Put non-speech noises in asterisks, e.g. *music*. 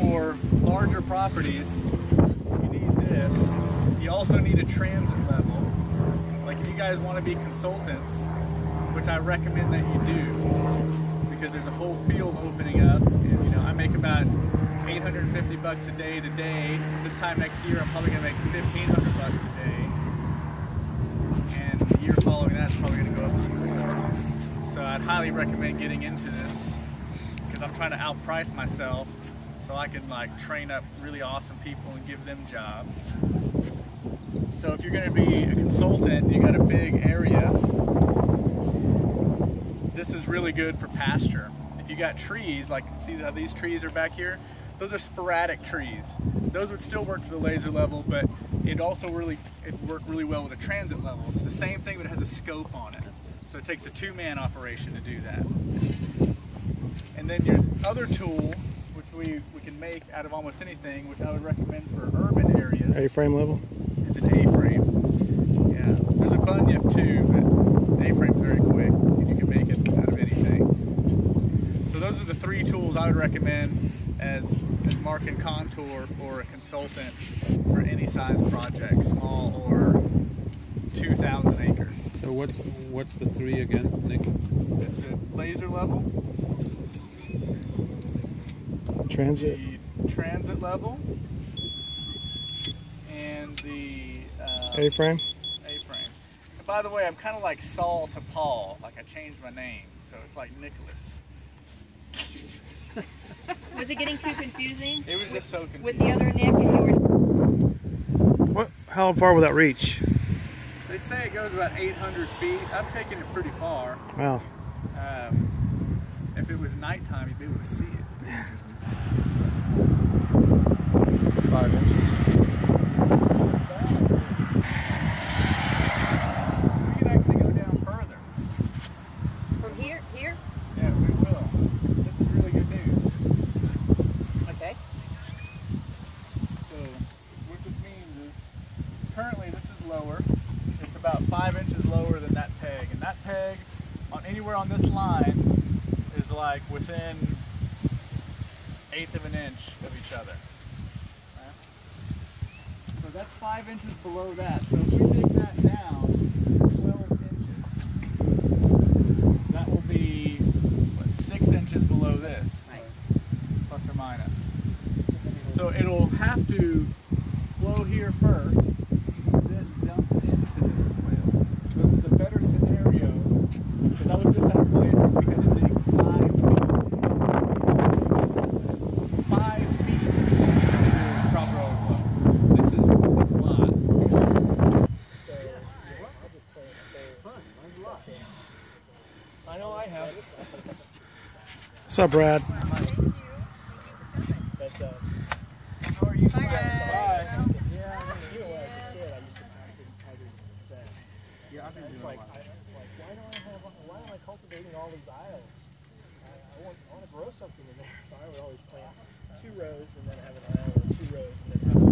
For larger properties, you need this. You also need a transit level. Like if you guys want to be consultants, which I recommend that you do, because there's a whole field opening up. And, you know, I make about 850 bucks a day today. This time next year, I'm probably gonna make 1,500 bucks a day. And the year following that, it's probably gonna go up more. So I'd highly recommend getting into this because I'm trying to outprice myself so I can like train up really awesome people and give them jobs. So if you're going to be a consultant, you got a big area. This is really good for pasture. If you got trees, like see how these trees are back here, those are sporadic trees. Those would still work for the laser level, but it also really it work really well with a transit level. It's the same thing, but it has a scope on it. So it takes a two-man operation to do that. And then your other tool, we, we can make out of almost anything, which I would recommend for urban areas, A-frame level? is an A-frame. Yeah, there's a bunyip too, but an A-frame's very quick, and you can make it out of anything. So those are the three tools I would recommend as, as mark and contour for a consultant for any size project, small or 2,000 acres. So what's what's the three again, Nick? It's the laser level, Transit? the transit level, and the uh, A-frame? A-frame. And by the way, I'm kind of like Saul to Paul. Like I changed my name, so it's like Nicholas. *laughs* Was it getting too confusing It was just so confusing. with the other Nick and you were What? How far will that reach? They say it goes about 800 feet. I've taken it pretty far. Wow. Um, if it was nighttime, you'd be able to see it. *laughs* Five inches. We can actually go down further. from here, here? Yeah, we will. This is really good news. Okay. So what this means is currently this is lower. It's about five inches lower than that peg. And that peg on anywhere on this line is like within eighth of an inch of each other. Right? So that's five inches below that. So if we dig that down 12 inches, that will be what, six inches below this, Right. plus or minus. So it'll have to flow here first, then dump into this swale. This is a better scenario because I was just at a place where we had to dig five feet. Five feet to proper overflow. This is it's a lot. I know I have. What's up, Brad? How are you? Bye. Yeah, You know, when I was a kid, I used to practice tigers in the set. yeah, I've been It's doing like, a lot. I, it's like, why don't I have, why am I cultivating all these aisles? I, I want, I up, Brad? I have a cultivating all these aisles? I want to grow something in there. So I would always plant two rows and then have an aisle, or two rows and then